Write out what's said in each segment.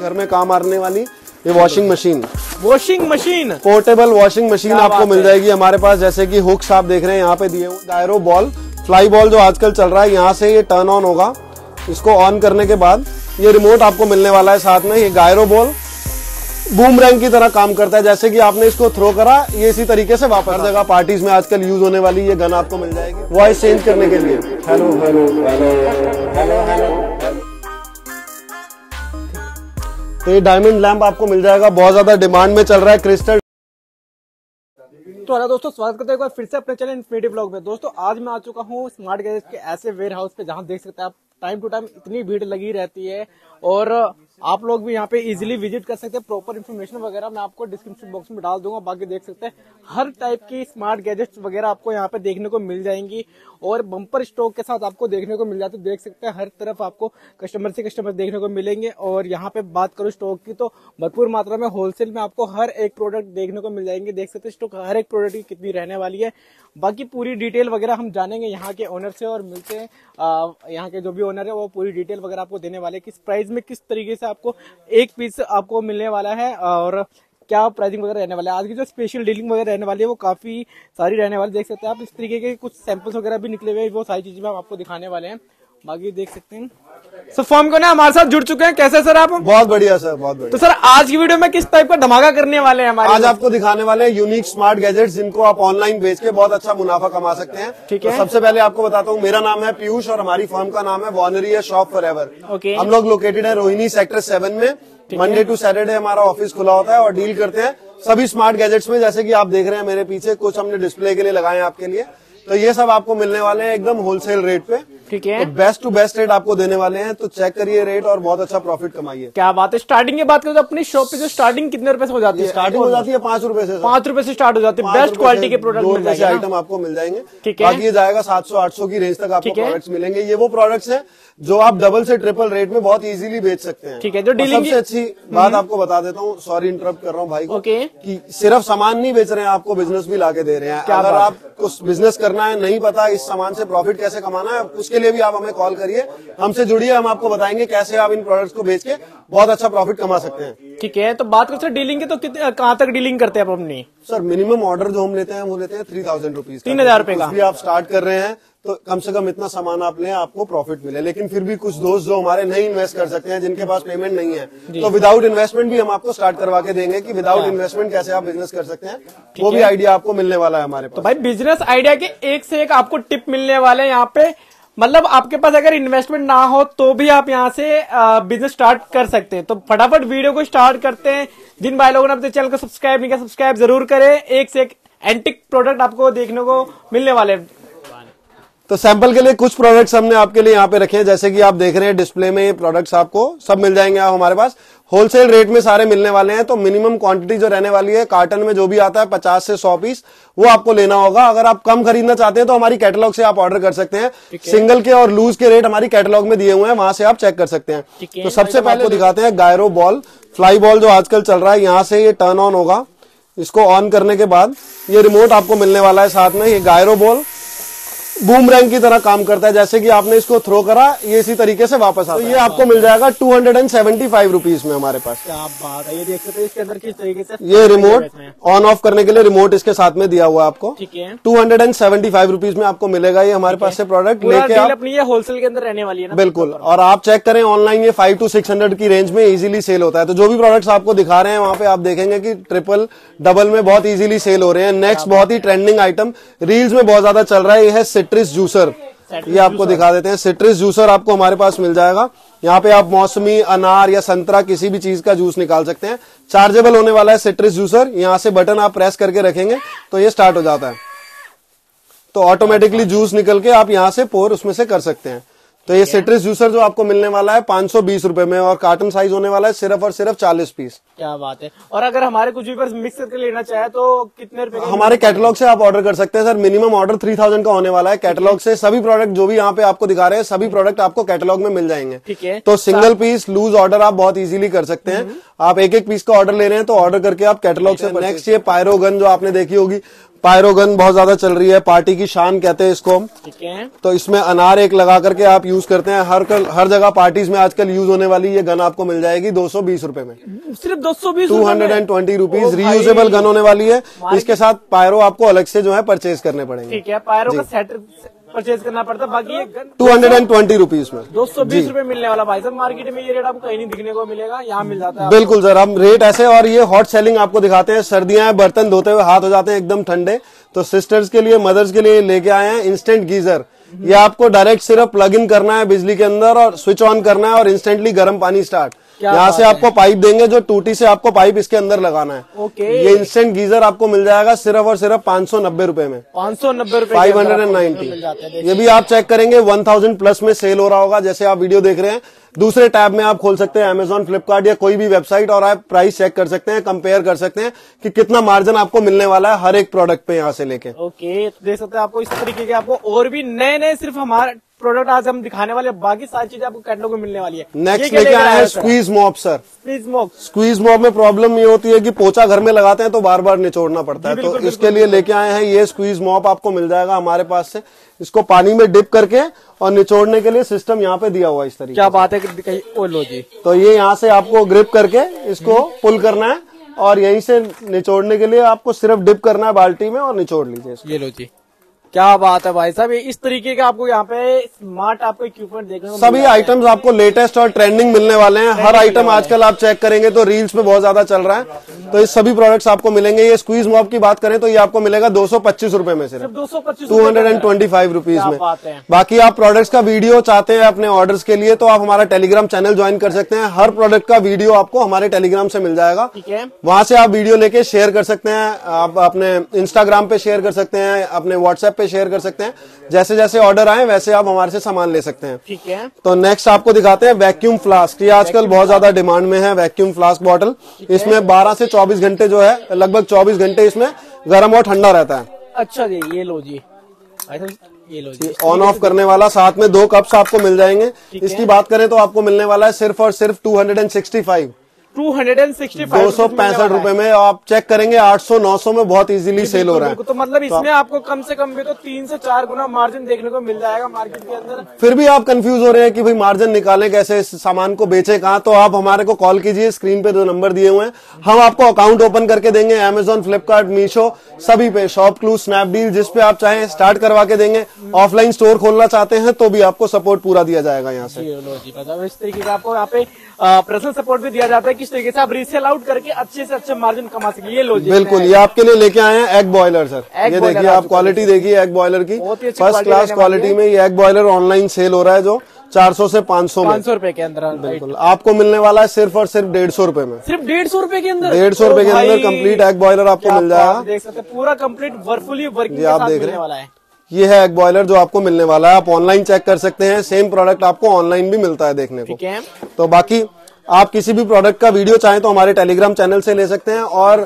घर में काम आने वाली ये washing machine washing machine portable washing machine आपको मिल जाएगी। हमारे पास जैसे कि हुक्स आप देख रहे हैं यहाँ पे दिए हुए गायरो बॉल फ्लाई बॉल जो आजकल चल रहा है यहाँ से ये टर्न ऑन होगा। इसको ऑन करने के बाद ये रिमोट आपको मिलने वाला है साथ में ये गायरो बॉल बूम की तरह काम करता है जैसे कि आपने इसको थ्रो करा ये इसी तरीके से वापस हर जगह पार्टीज़ में आजकल यूज़ होने वाली ये गन आपको मिल जाएगी। वॉइस चेंज करने के लिए। Hello hello hello hello hello तो ये डायमंड लैम्प आपको मिल जाएगा। बहुत ज़्यादा डिमांड में चल रहा है क्रिस्टल तो हेलो दोस्तों, स्वागत करते हैं एक बार फिर से अपने चैनल इन्फिनिटी ब्लॉग में। दोस्तों, आज मैं आ चुका हूँ स्मार्ट गैजेट के ऐसे वेयर हाउस पे जहाँ देख सकते हैं आप टाइम टू टाइम इतनी भीड़ लगी रहती है और आप लोग भी यहाँ पे इजीली विज़िट कर सकते हैं। प्रॉपर इन्फॉर्मेशन वगैरह मैं आपको डिस्क्रिप्शन बॉक्स में डाल दूँगा, बाकी देख सकते हैं। हर टाइप की स्मार्ट गैजेट्स वगैरह आपको यहाँ पे देखने को मिल जाएँगी और बम्पर स्टॉक के साथ आपको देखने को मिल जाते देख सकते हैं हर तरफ़ आपको कस्टमर से कस्टमर देखने को मिलेंगे। और यहाँ पे बात करूँ स्टॉक की तो भरपूर मात्रा में होलसेल में आपको हर एक प्रोडक्ट देखने को मिल जाएँगे। देख सकते हैं स्टॉक हर एक प्रोडक्ट की कितनी रहने वाली है। बाकी पूरी डिटेल वगैरह हम जानेंगे यहाँ के ओनर से और मिलते हैं। यहाँ के जो भी ओनर है वो पूरी डिटेल वगैरह आपको देने वाले किस प्राइस में किस तरीके से आपको एक पीस आपको मिलने वाला है और क्या प्राइसिंग वगैरह रहने वाला है? आज की जो स्पेशल डीलिंग वगैरह रहने वाली है, वो काफ़ी सारी रहने वाली देख सकते हैं आप। इस तरीके के कुछ सैंपल्स वगैरह भी निकले हुए वो सारी चीज़ें हम आपको दिखाने वाले हैं। बाकी देख सकते हैं। सर फॉर्म को ना हमारे साथ जुड़ चुके हैं। कैसे सर आप? बहुत बढ़िया सर बहुत बढ़िया। तो सर आज की वीडियो में किस टाइप का धमाका करने वाले हैं हमारे आज आपको दिखाने वाले हैं यूनिक स्मार्ट गैजेट्स जिनको आप ऑनलाइन बेच के बहुत अच्छा मुनाफा कमा सकते हैं। ठीक है। तो सबसे पहले आपको बताता हूँ मेरा नाम है पीयूष और हमारी फर्म का नाम है वॉनरी है शॉप फॉर एवर। हम लोग लोकेटेड है रोहिणी सेक्टर सेवन में। मंडे टू सैटरडे हमारा ऑफ़िस खुला होता है और डील करते हैं सभी स्मार्ट गैजेट्स में। जैसे कि आप देख रहे हैं मेरे पीछे कुछ हमने डिस्प्ले के लिए लगाए हैं आपके लिए। तो ये सब आपको मिलने वाले हैं एकदम होलसेल रेट पे। ठीक है? तो बेस्ट टू बेस्ट रेट आपको देने वाले हैं तो चेक करिए रेट और बहुत अच्छा प्रॉफिट कमाइए। क्या बात है? स्टार्टिंग की बात करें तो अपनी शॉप पे जो स्टार्टिंग कितने रुपए से हो जाती है? स्टार्टिंग हो जाती है पाँच रुपए से पाँच रुपए से स्टार्ट हो जाती है। बेस्ट क्वालिटी के प्रोडक्ट से आइटम आपको मिल जाएँगे। ठीक है। बाकी ये जाएगा 700 800 की रेंज तक आपको ठीक। प्रोडक्ट्स मिलेंगे। ये वो प्रोडक्ट्स है जो आप डबल से ट्रिपल रेट में बहुत इजीली बेच सकते हैं। ठीक है, जो dealing सबसे अच्छी बात आपको बता देता हूँ सॉरी इंटरप्ट कर रहा हूँ भाई को ओके। कि सिर्फ़ सामान नहीं बेच रहे हैं आपको बिज़नेस भी लाके दे रहे हैं। अगर आप कुछ बिज़नेस करना है नहीं पता इस सामान से प्रॉफिट कैसे कमाना है उसके लिए भी आप हमें कॉल करिए। हमसे जुड़िए हम आपको बताएँगे कैसे आप इन प्रोडक्ट्स को बेच के बहुत अच्छा प्रॉफिट कमा सकते हैं। ठीक है तो बात करें सर डीलिंग की तो कहाँ तक डीलिंग करते हैं आप अपनी? सर मिनिमम ऑर्डर जो हम लेते हैं वो लेते हैं थ्री थाउज़ेंड रुपीज़ 3,000 रुपए का। भी आप स्टार्ट कर रहे हैं तो कम से कम इतना सामान आप लें आपको प्रॉफिट मिले। लेकिन फिर भी कुछ दोस्त जो हमारे नहीं इन्वेस्ट कर सकते हैं जिनके पास पेमेंट नहीं है तो विदाउट इन्वेस्टमेंट भी हम आपको स्टार्ट करवा के देंगे कि विदाउट इन्वेस्टमेंट कैसे आप बिज़नेस कर सकते हैं। वो भी आइडिया आपको मिलने वाला है हमारे पास। तो भाई बिज़नेस आइडिया के एक से एक आपको टिप मिलने वाले हैं यहाँ पे। मतलब आपके पास अगर इन्वेस्टमेंट ना हो तो भी आप यहाँ से बिज़नेस स्टार्ट कर सकते हैं। तो फटाफट वीडियो को स्टार्ट करते हैं। जिन भाई लोगों ने अपने चैनल को सब्सक्राइब नहीं किया सब्सक्राइब ज़रूर करें। एक से एक एंटिक प्रोडक्ट आपको देखने को मिलने वाले तो सैंपल के लिए कुछ प्रोडक्ट्स हमने आपके लिए यहाँ पे रखे हैं। जैसे कि आप देख रहे हैं डिस्प्ले में ये प्रोडक्ट्स आपको सब मिल जाएँगे आप हमारे पास। होलसेल रेट में सारे मिलने वाले हैं तो मिनिमम क्वांटिटी जो रहने वाली है कार्टन में जो भी आता है पचास से सौ पीस वो आपको लेना होगा। अगर आप कम खरीदना चाहते हैं तो हमारी कैटलॉग से आप ऑर्डर कर सकते हैं। सिंगल के और लूज के रेट हमारी कैटलॉग में दिए हुए हैं वहाँ से आप चेक कर सकते हैं। तो सबसे पहले दिखाते हैं गायरो बॉल फ्लाई बॉल जो आजकल चल रहा है यहाँ से ये टर्न ऑन होगा। इसको ऑन करने के बाद ये रिमोट आपको मिलने वाला है साथ में ये गायरो बॉल बूम की तरह काम करता है जैसे कि आपने इसको थ्रो करा ये इसी तरीके से वापस आता तो ये आपको मिल जाएगा two hundred and seventy five rupees में हमारे पास। क्या बात है ये देख सकते हैं इसके अंदर किस तरीके से ये रिमोट ऑन ऑफ़ करने के लिए रिमोट इसके साथ में दिया हुआ है आपको। Two hundred and seventy five rupees में आपको मिलेगा ये हमारे पास से प्रोडक्ट पूरा लेके आप अपनी ये होलसेल के अंदर रहने वाली है ना। बिल्कुल। और आप चेक करें ऑनलाइन ये फाइव टू सिक्स हंड्रेड की रेंज में इजिली सेल होता है। तो जो भी प्रोडक्ट्स आपको दिखा रहे हैं वहाँ पे आप देखेंगे कि ट्रिपल डबल में बहुत इजीली सेल हो रहे हैं। नेक्स्ट बहुत ही ट्रेंडिंग आइटम रील्स में बहुत ज़्यादा चल रहा है। ये है सिट्रिस जूसर ये आपको दिखा देते हैं। सिट्रिस जूसर आपको हमारे पास मिल जाएगा। यहाँ पे आप मौसमी अनार या संतरा किसी भी चीज़ का जूस निकाल सकते हैं। चार्जेबल होने वाला है सिट्रिस जूसर यहाँ से बटन आप प्रेस करके रखेंगे तो ये स्टार्ट हो जाता है। तो ऑटोमेटिकली जूस निकल के आप यहाँ से पोर उसमें से कर सकते हैं। तो ये सिट्रिस जूसर जो आपको मिलने वाला है पाँच सौ बीस रुपए में और कार्टन साइज़ होने वाला है सिर्फ़ और सिर्फ़ चालीस पीस क्या बात है। और अगर हमारे कुछ भी मिक्स करके लेना चाहे तो कितने रुपए हमारे कैटलॉग से आप ऑर्डर कर सकते हैं sir. Minimum order three thousand का होने वाला है। कैटलॉग से सभी प्रोडक्ट जो भी यहाँ पे आपको दिखा रहे हैं सभी प्रोडक्ट आपको कैटलॉग में मिल जाएँगे। ठीक है। तो सिंगल पीस लूज ऑर्डर आप बहुत इजीली कर सकते हैं। आप एक एक पीस का ऑर्डर ले रहे हैं तो ऑर्डर करके आप कैटलॉग से नेक्स्ट ये पायरो गन जो आपने देखी होगी पायरोगन बहुत ज़्यादा चल रही है पार्टी की शान कहते हैं इसको हम। ठीक है। तो इसमें अनार एक लगा करके आप यूज़ करते हैं हर कर, हर जगह पार्टीज़ में आजकल यूज़ होने वाली ये गन आपको मिल जाएगी दो सौ बीस रूपए में। सिर्फ़ दो सौ बीस two hundred and twenty rupees. Reusable gun होने वाली है। इसके साथ पायरो आपको अलग से जो है परचेज करने पड़ेंगे। ठीक है पायरो का सेट परचेज करना पड़ता बाकी ये two hundred and twenty rupees में। दो सौ बीस रूपए मिलने वाला भाई साहब। मार्केट में ये रेट आपको कहीं नहीं दिखने को मिलेगा यहाँ मिल जाता है बिल्कुल सर हम रेट ऐसे और ये हॉट सेलिंग आपको दिखाते हैं। सर्दियाँ हैं बर्तन धोते हुए हाथ हो जाते हैं एकदम ठंडे। तो सिस्टर्स के लिए मदर्स के लिए लेके आए हैं इंस्टेंट गीजर। ये आपको डायरेक्ट सिर्फ़ प्लग इन करना है बिजली के अंदर और स्विच ऑन करना है और इंस्टेंटली गर्म पानी स्टार्ट यहाँ से आपको पाइप देंगे जो टूटी से आपको पाइप इसके अंदर लगाना है। ओके। ये इंस्टेंट गीजर आपको मिल जाएगा सिर्फ़ और सिर्फ़ पाँच सौ नब्बे रुपये में। पाँच सौ नब्बे रूपए फाइव हंड्रेड एंड नाइन्टी ये भी आप चेक करेंगे वन थाउज़ेंड प्लस में सेल हो रहा होगा जैसे आप वीडियो देख रहे हैं। दूसरे टैब में आप खोल सकते हैं अमेजोन फ्लिपकार्ट या कोई भी वेबसाइट और आप प्राइस चेक कर सकते हैं कंपेयर कर सकते हैं कि कितना मार्जिन आपको मिलने वाला है हर एक प्रोडक्ट पे यहाँ से लेके। ओके तो देख सकते हैं आपको इस तरीके के आपको और भी नए नए सिर्फ़ हमारे प्रोडक्ट आज हम दिखाने वाले बाकी सारी चीज़ें आपको कैटलॉग में मिलने वाली है। नेक्स्ट लेके आए हैं squeeze mop sir please mop squeeze mop में प्रॉब्लम ये होती है कि पोछा घर में लगाते हैं तो बार बार निचोड़ना पड़ता है। तो इसके लिए लेके आए हैं ये स्क्वीज मॉप आपको मिल जाएगा हमारे पास से। इसको पानी में डिप करके और निचोड़ने के लिए सिस्टम यहाँ पे दिया हुआ इस तरीके क्या बात है कहीं ओ लो जी। तो ये यहाँ से आपको ग्रिप करके इसको पुल करना है और यहीं से निचोड़ने के लिए आपको सिर्फ़ डिप करना है बाल्टी में और निचोड़ लीजिए ये लो जी। क्या बात है भाई साहब इस तरीके का आपको यहाँ पे स्मार्ट आपको इक्विपमेंट देखने को सभी आइटम्स आपको लेटेस्ट और ट्रेंडिंग मिलने वाले हैं। हर आइटम आजकल आप चेक करेंगे तो रील्स में बहुत ज़्यादा चल रहा है। तो ये सभी प्रोडक्ट्स आपको मिलेंगे। ये स्क्वीज मॉप की बात करें तो ये आपको मिलेगा दो सौ पच्चीस रुपये में सिर्फ़। दो सौ पच्चीस two hundred and twenty five rupees में। बाकी आप प्रोडक्ट्स का वीडियो चाहते हैं अपने ऑर्डर्स के लिए तो आप हमारा टेलीग्राम चैनल ज्वाइन कर सकते हैं। हर प्रोडक्ट का वीडियो आपको हमारे टेलीग्राम से मिल जाएगा। वहाँ से आप वीडियो लेके शेयर कर सकते हैं। आप अपने इंस्टाग्राम पे शेयर कर सकते हैं अपने व्हाट्सएप पे शेयर कर सकते हैं। जैसे जैसे ऑर्डर आए वैसे आप हमारे से सामान ले सकते हैं। ठीक है। तो नेक्स्ट आपको दिखाते हैं वैक्यूम फ्लास्क ये आजकल बहुत ज़्यादा डिमांड में है वैक्यूम फ्लास्क बॉटल इसमें 12 से 24 घंटे जो है लगभग 24 घंटे इसमें गर्म और ठंडा रहता है। अच्छा जी ये लो जी। ऑन ऑफ़ करने वाला साथ में दो कप्स आपको मिल जाएँगे। इसकी बात करें तो आपको मिलने वाला है सिर्फ़ और सिर्फ़ 265 टू हंड्रेड एंड सिक्सटी दो सौ पैंसठ रूपए में आप चेक करेंगे 800 900 में बहुत इजीली सेल हो रहा है। तो मतलब इसमें आपको कम से कम भी तो तीन से चार गुना मार्जिन देखने को मिल जाएगा मार्केट के अंदर। फिर भी आप कंफ्यूज हो रहे हैं कि भाई मार्जिन निकाले कैसे इस सामान को बेचे कहाँ? तो आप हमारे को कॉल कीजिए स्क्रीन पे दो नंबर दिए हुए हैं। हम आपको अकाउंट ओपन करके देंगे अमेजोन फ्लिपकार्ट मीशो सभी पे शॉप क्लू स्नैपडील जिसपे आप चाहें स्टार्ट करवा के देंगे। ऑफलाइन स्टोर खोलना चाहते हैं तो भी आपको सपोर्ट पूरा दिया जाएगा यहाँ से। इस तरीके का आपको यहाँ पे पर्सनल सपोर्ट भी दिया जाता है किस तरीके से आप रीसेल आउट करके अच्छे से अच्छे मार्जिन कमा सके। ये लो जी बिल्कुल ये आपके लिए लेके आए हैं एग बॉयलर सर एग ये देखिए आप क्वालिटी देखिए एग बॉयलर की। ही फ़र्स्ट क्लास क्वालिटी में ये एग बॉयलर ऑनलाइन सेल हो रहा है जो 400 से 500 में। पाँच सौ रुपये के अंदर बिल्कुल। आपको मिलने वाला है सिर्फ़ और सिर्फ़ डेढ़ सौ रुपये में। सिर्फ़ डेढ़ सौ रुपये के अंदर? डेढ़ सौ रुपये के अंदर भाई, कंप्लीट एग बॉयलर आपको मिल जाएगा। देख सकते हैं पूरा कंप्लीट वर्फुली वर्किंग के आप देख रहे हैं। वाला है। ये है एग बॉयलर जो आपको मिलने वाला है। आप ऑनलाइन चेक कर सकते हैं। सेम प्रोडक्ट आपको ऑनलाइन भी मिलता है देखने को। है। तो बाकी आप किसी भी प्रोडक्ट का वीडियो चाहें तो हमारे टेलीग्राम चैनल से ले सकते हैं और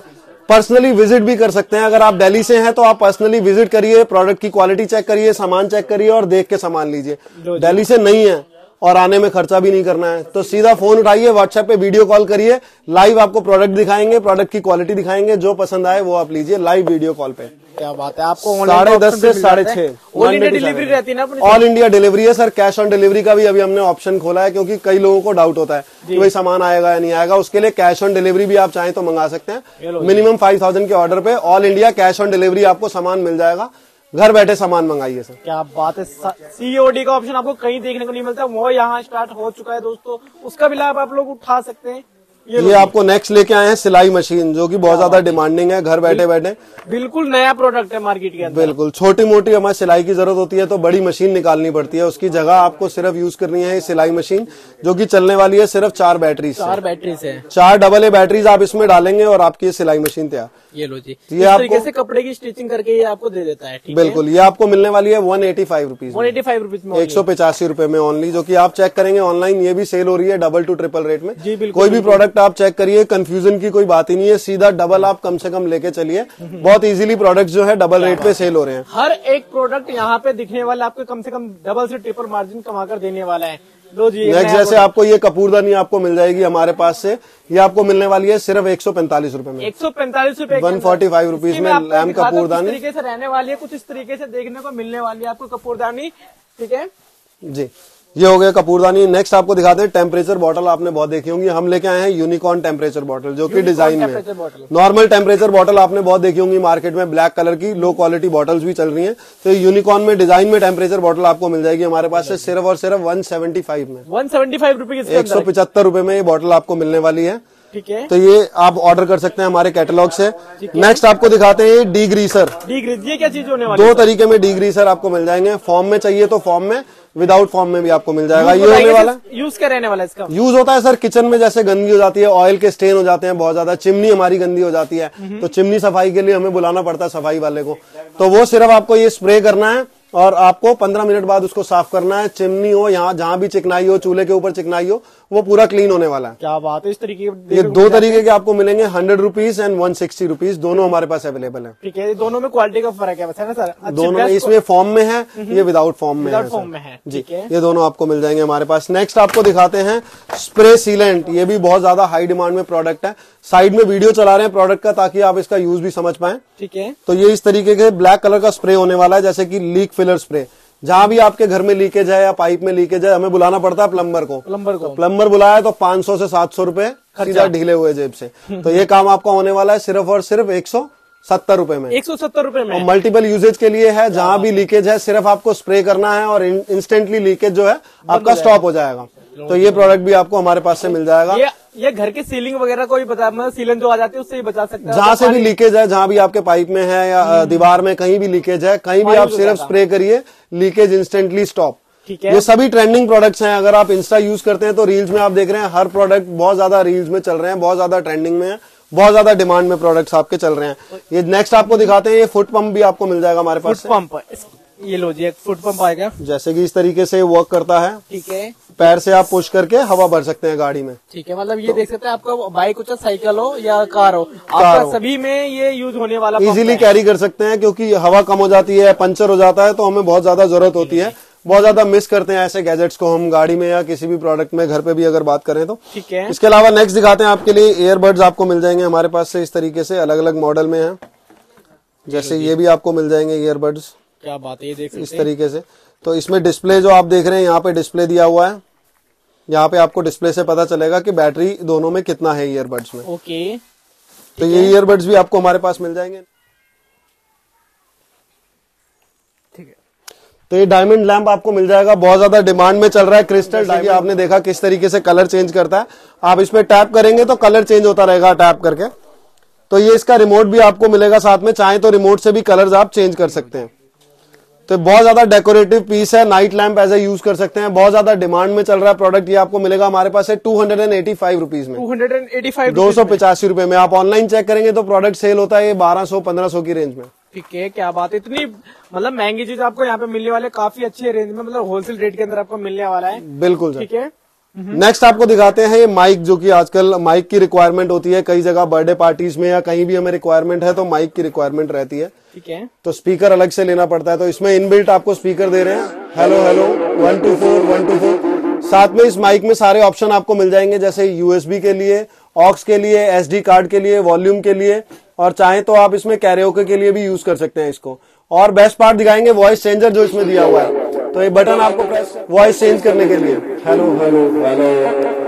पर्सनली विज़िट भी कर सकते हैं। अगर आप दिल्ली से हैं तो आप पर्सनली विज़िट करिए प्रोडक्ट की क्वालिटी चेक करिए सामान चेक करिए और देख के सामान लीजिए। दिल्ली से नहीं है। और आने में खर्चा भी नहीं करना है। तो सीधा फ़ोन उठाइए व्हाट्सएप पे वीडियो कॉल करिए लाइव आपको प्रोडक्ट दिखाएँगे प्रोडक्ट की क्वालिटी दिखाएँगे जो पसंद आए वो आप लीजिए लाइव वीडियो कॉल पे। क्या बात है? आपको साढ़े दस से साढ़े छह। ऑल इंडिया डिलीवरी रहती है ना ऑल इंडिया डिलीवरी है सर कैश ऑन डिलीवरी का भी अभी हमने ऑप्शन खोला है क्योंकि कई लोगों को डाउट होता है कि भाई सामान आएगा या नहीं आएगा। उसके लिए कैश ऑन डिलीवरी भी आप चाहें तो मंगा सकते हैं। मिनिमम फाइव थाउज़ेंड के ऑर्डर पे all India cash on delivery आपको सामान मिल जाएगा। घर बैठे सामान मंगाइए सर। क्या बात है सीओडी का ऑप्शन आपको कहीं देखने को नहीं मिलता, वो यहाँ स्टार्ट हो चुका है दोस्तों। उसका भी लाभ आप लोग उठा सकते हैं। ये ये आपको नेक्स्ट लेके आए हैं सिलाई मशीन जो कि बहुत ज़्यादा डिमांडिंग है घर बैठे बैठे। बिल्कुल नया प्रोडक्ट है मार्केट के अंदर। बिल्कुल छोटी मोटी हमारी सिलाई की ज़रूरत होती है तो बड़ी मशीन निकालनी पड़ती है। उसकी जगह आपको सिर्फ़ यूज़ करनी है ये सिलाई मशीन जो कि चलने वाली है सिर्फ़ चार बैटरी चार बैटरी से चार डबल ए बैटरीज आप इसमें डालेंगे और आपकी ये सिलाई मशीन तैयार। ये लो जी। ये आपको- से कपड़े की स्टिचिंग करके ये आपको दे देता है बिल्कुल ये आपको मिलने वाली है one eighty five rupees one eighty five rupees में एक सौ पचासी रुपये में ओनली जो की आप चेक करेंगे ऑनलाइन ये भी सेल हो रही है डबल टू ट्रिपल रेट में। जी, बिल्कुल, कोई भी प्रोडक्ट आप चेक करिए कंफ्यूजन की कोई बात ही नहीं है सीधा डबल आप कम से कम लेके चलिए। बहुत इजीली प्रोडक्ट जो है डबल रेट पे सेल हो रहे हैं। हर एक प्रोडक्ट यहाँ पे दिखने वाला आपको कम से कम डबल से ट्रिपल मार्जिन कमा कर देने वाला है। लो जी, नेक्स्ट जैसे आपको ये कपूरदानी आपको मिल जाएगी हमारे पास से ये आपको मिलने वाली है सिर्फ़ एक सौ पैंतालीस रूपए में। एक सौ पैंतालीस रूपए 145 रुपीस में लैम कपूरदानी। तरीके से रहने वाली है कुछ इस तरीके से देखने को मिलने वाली है आपको कपूरदानी ठीक है? जी। ये हो गया कपूरदानी नेक्स्ट आपको दिखाते हैं टेम्परेचर बॉटल आपने बहुत देखी होंगी। हम लेके आए हैं यूनिकॉर्न टेम्परेचर बॉटल जो कि डिज़ाइन में नॉर्मल टेम्परेचर बॉटल आपने बहुत देखी होंगी मार्केट में ब्लैक कलर की लो क्वालिटी बॉटल्स भी चल रही हैं। तो यूनिकॉर्न में डिज़ाइन में टेम्परेचर बॉटल आपको मिल जाएगी हमारे पास से सिर्फ़ और सिर्फ़ वन में। वन सेवेंटी फाइव रुपीज़ एक सौ अंदर पिछहत्तर रुपये में ये बॉटल आपको मिलने वाली है। ठीक है। तो ये आप ऑर्डर कर सकते हैं हमारे कैटलॉग से। नेक्स्ट आपको दिखाते हैं डी ग्रीसर डी ये क्या चीज़ होने वाली दो तरीके में डी ग्रीसर आपको मिल जाएँगे। फॉर्म में चाहिए तो फॉर्म में विदाउट फॉर्म में भी आपको मिल जाएगा। ये होने वाला यूज़ क्या रहने वाला इसका। यूज़ होता है सर किचन में जैसे गंदगी हो जाती है ऑयल के स्टेन हो जाते हैं बहुत ज़्यादा चिमनी हमारी गंदी हो जाती है। तो चिमनी सफ़ाई के लिए हमें बुलाना पड़ता है सफ़ाई वाले को। तो वो सिर्फ़ आपको ये स्प्रे करना है और आपको 15 मिनट बाद उसको साफ़ करना है चिमनी हो यहाँ जहाँ भी चिकनाई हो चूल्हे के ऊपर चिकनाई हो वो पूरा क्लीन होने वाला है। क्या बात है इस तरीके ये दो तरीके के आपको मिलेंगे hundred rupees and one sixty rupees दोनों हमारे पास अवेलेबल है। ठीक है दोनों में क्वालिटी का फ़र्क है ना सर? दोनों इसमें फॉर्म में है ये विदाउट फॉर्म में है विदाउट फॉर्म में है जी ये दोनों आपको मिल जाएँगे हमारे पास। नेक्स्ट आपको दिखाते हैं स्प्रे सीलेंट ये भी बहुत ज़्यादा हाई डिमांड में प्रोडक्ट है। साइड में वीडियो चला रहे हैं प्रोडक्ट का ताकि आप इसका यूज़ भी समझ पाए। ठीक है। तो ये इस तरीके के ब्लैक कलर का स्प्रे होने वाला है जैसे कि लीक फिलर स्प्रे जहाँ भी आपके घर में लीकेज है या पाइप में लीकेज है हमें बुलाना पड़ता है प्लम्बर को। प्लम्बर को। प्लम्बर बुलाया तो 500 से 700 रुपए सीधा ढीले हुए जेब से। तो ये काम आपका होने वाला है सिर्फ़ और सिर्फ़ एक सौ सत्तर रुपए में। एक सौ सत्तर रुपये में। मल्टीपल यूजेज के लिए है जहाँ भी लीकेज है सिर्फ़ आपको स्प्रे करना है और इंस्टेंटली लीकेज जो है आपका स्टॉप हो जाएगा। तो ये प्रोडक्ट भी आपको हमारे पास से मिल जाएगा। ये ये घर के सीलिंग वगैरह को भी बता मतलब सीलन जो आ जाती है उससे ही बचा सकता है। जहाँ से भी लीकेज है जहाँ भी आपके पाइप में है या दीवार में कहीं भी लीकेज है कहीं भी आप सिर्फ़ स्प्रे करिए लीकेज इंस्टेंटली स्टॉप ठीक है। ये सभी ट्रेंडिंग प्रोडक्ट्स हैं अगर आप इंस्टा यूज़ करते हैं तो रील्स में आप देख रहे हैं हर प्रोडक्ट बहुत ज़्यादा रील्स में चल रहे हैं बहुत ज़्यादा ट्रेंडिंग में है बहुत ज़्यादा डिमांड में प्रोडक्ट्स आपके चल रहे हैं। ये नेक्स्ट आपको दिखाते हैं ये फुट पंप भी आपको मिल जाएगा हमारे पास से। पंप ये लो जी एक फुट पंप आएगा जैसे कि इस तरीके से वर्क करता है। ठीक है। पैर से आप पुश करके हवा भर सकते हैं गाड़ी में। ठीक है मतलब ये तो, देख सकते हैं आपका बाइक हो चाहे साइकिल हो या कार हो आपका हो। सभी में ये यूज़ होने वाला इजीली कैरी कर सकते हैं क्योंकि हवा कम हो जाती है पंचर हो जाता है तो हमें बहुत ज़्यादा ज़रूरत होती है। बहुत ज़्यादा मिस करते हैं ऐसे गैजेट्स को हम गाड़ी में या किसी भी प्रोडक्ट में घर पे भी अगर बात करें तो। ठीक है। इसके अलावा नेक्स्ट दिखाते हैं आपके लिए ईयरबड्स आपको मिल जाएँगे हमारे पास से इस तरीके से अलग अलग मॉडल में है। जैसे ये भी आपको मिल जाएँगे ईयरबड्स क्या बात है ये देख इस सकते तरीके से। तो इसमें डिस्प्ले जो आप देख रहे हैं यहाँ पे डिस्प्ले दिया हुआ है। यहाँ पे आपको डिस्प्ले से पता चलेगा कि बैटरी दोनों में कितना है ईयरबड्स में। ओके। तो ये ईयरबड्स भी आपको हमारे पास मिल जाएँगे। ठीक है। तो ये डायमंड लैंप आपको मिल जाएगा। बहुत ज़्यादा डिमांड में चल रहा है क्रिस्टल डायमंड आपने देखा किस तरीके से कलर चेंज करता है। आप इसमें टैप करेंगे तो कलर चेंज होता रहेगा टैप करके। तो ये इसका रिमोट भी आपको मिलेगा साथ में। चाहे तो रिमोट से भी कलर्स आप चेंज कर सकते हैं। तो बहुत ज़्यादा डेकोरेटिव पीस है night lamp as a use कर सकते हैं। बहुत ज़्यादा डिमांड में चल रहा है प्रोडक्ट ये आपको मिलेगा। हमारे पास है two hundred and eighty five rupees में। Two hundred and eighty five दो सौ पचासी रुपए में। आप ऑनलाइन चेक करेंगे तो प्रोडक्ट सेल होता है ये बारह सौ पंद्रह सौ की रेंज में। ठीक है क्या बात है। इतनी मतलब महँगी चीज़ आपको यहाँ पे मिलने वाले काफ़ी अच्छे रेंज में मतलब होलसेल रेट के अंदर आपको मिलने वाला है। बिल्कुल ठीक है? नेक्स्ट आपको दिखाते हैं ये माइक जो कि आजकल माइक की रिक्वायरमेंट होती है। कई जगह बर्थडे पार्टीज़ में या कहीं भी हमें रिक्वायरमेंट है तो माइक की रिक्वायरमेंट रहती है। ठीक है। तो स्पीकर अलग से लेना पड़ता है तो इसमें इनबिल्ट आपको स्पीकर दे रहे हैं। Hello hello one two four one two four साथ में इस माइक में सारे ऑप्शन आपको मिल जाएँगे जैसे यूएसबी के लिए ऑक्स के लिए एसडी कार्ड के लिए वॉल्यूम के लिए और चाहे तो आप इसमें कैरियोके के लिए भी यूज़ कर सकते हैं इसको। और बेस्ट पार्ट दिखाएँगे वॉइस चेंजर जो इसमें दिया हुआ है। तो ये बटन आपको प्रेस वॉइस चेंज करने के लिए। Hello hello hello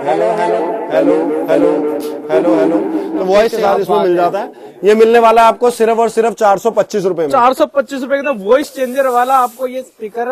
hello hello hello hello hello hello तो वॉइस साथ इसमें मिल जाता है। ये मिलने वाला है आपको सिर्फ़ और सिर्फ़ चार सौ पच्चीस रुपए में। चार सौ पच्चीस रुपये का वॉइस चेंजर वाला आपको ये स्पीकर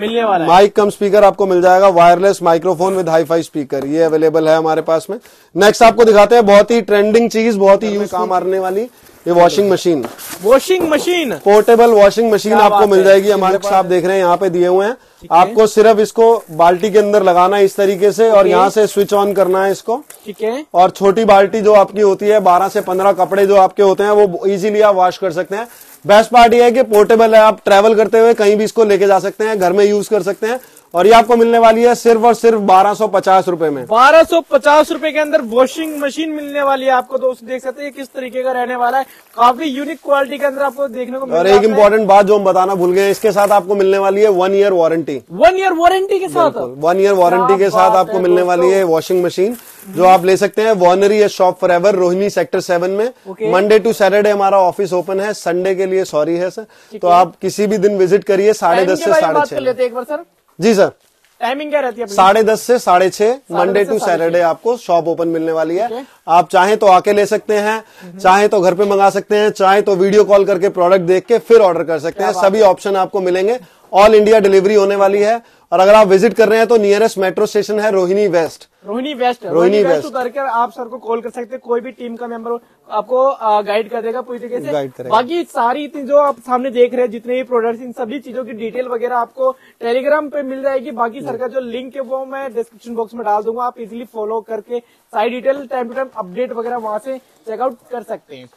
मिलने वाला माइक कम स्पीकर आपको मिल जाएगा। Wireless microphone with hi fi speaker ये अवेलेबल है हमारे पास में। नेक्स्ट आपको दिखाते हैं बहुत ही ट्रेंडिंग चीज़ बहुत ही यूज़ काम आने वाली ये washing machine washing machine portable washing machine आपको मिल जाएगी। हमारे पास आप देख रहे हैं यहाँ पे दिए हुए हैं। आपको सिर्फ़ इसको बाल्टी के अंदर लगाना है इस तरीके से और यहाँ से स्विच ऑन करना है इसको। ठीक है। और छोटी बाल्टी जो आपकी होती है 12 से 15 कपड़े जो आपके होते हैं वो इजीली आप वॉश कर सकते हैं। बेस्ट पार्ट ये है कि पोर्टेबल है आप ट्रेवल करते हुए कहीं भी इसको लेके जा सकते हैं घर में यूज़ कर सकते हैं। और ये आपको मिलने वाली है सिर्फ़ और सिर्फ़ बारह सौ पचास रुपये में। बारह सौ पचास रूपए के अंदर वॉशिंग मशीन मिलने वाली है आपको दोस्त देख सकते हैं किस तरीके का रहने वाला है। काफ़ी यूनिक क्वालिटी के अंदर आपको देखने को मिल और एक इम्पोर्टेंट बात जो हम बताना भूल गए इसके साथ आपको मिलने वाली है one year warranty one year warranty के साथ? वन ईयर वारंटी के साथ आपको मिलने वाली है वॉशिंग मशीन जो आप ले सकते हैं वॉनरी है shop for ever Rohini sector seven में मंडे टू सैटरडे हमारा ऑफ़िस ओपन है संडे के लिए सॉरी है सर तो आप किसी भी दिन विज़िट करिए साढ़े दस से बारे साढ़े बात कर छह जी सर। टाइमिंग क्या रहती है साढ़े दस से साढ़े छह मंडे टू सैटरडे आपको शॉप ओपन मिलने वाली है। Okay. आप चाहे तो आके ले सकते हैं चाहे तो घर पे मंगा सकते हैं चाहे तो वीडियो कॉल करके प्रोडक्ट देख के फिर ऑर्डर कर सकते हैं। सभी ऑप्शन आपको मिलेंगे। ऑल इंडिया डिलीवरी होने वाली है। और अगर आप विज़िट कर रहे हैं तो नियरेस्ट मेट्रो स्टेशन है Rohini west Rohini west Rohini west. उतर कर आप सर को कॉल कर सकते हैं कोई भी टीम का मेंबर आपको गाइड कर देगा पूरी तरीके से। Guide करेगा। बाकी सारी इतनी जो आप सामने देख रहे हैं जितने भी प्रोडक्ट्स इन सभी चीज़ों की डिटेल वगैरह आपको टेलीग्राम पे मिल जाएगी। बाकी सर का जो लिंक है वो मैं डिस्क्रिप्शन बॉक्स में डाल दूँगा। आप इजिली फॉलो करके सारी detail time to time update वगैरह वहाँ से चेकआउट कर सकते हैं।